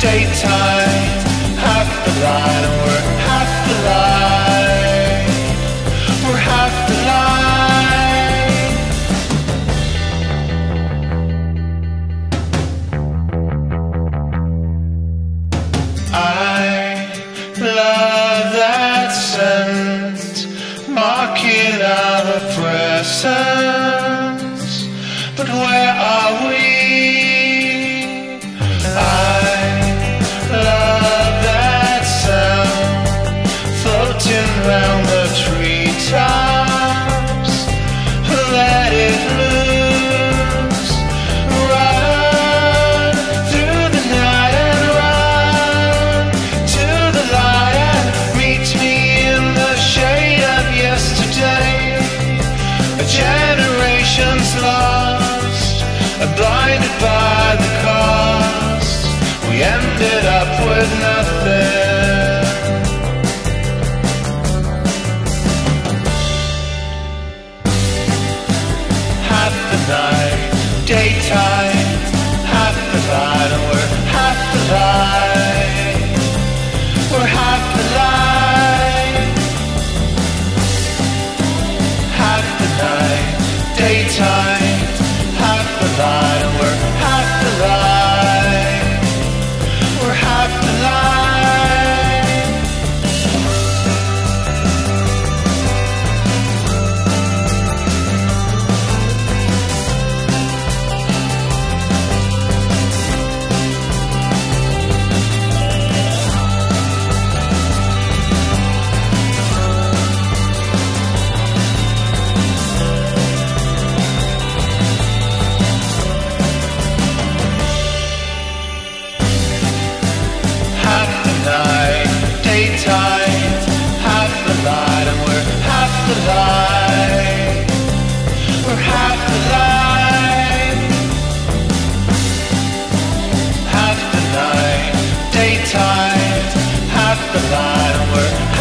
daytime, half the light, and we're half the light. We're half the light. I love that scent, marking our presence. But where are blinded by the cost. We ended up with nothing. half the night, daytime, half the light, and we're half the light. The night, daytime, half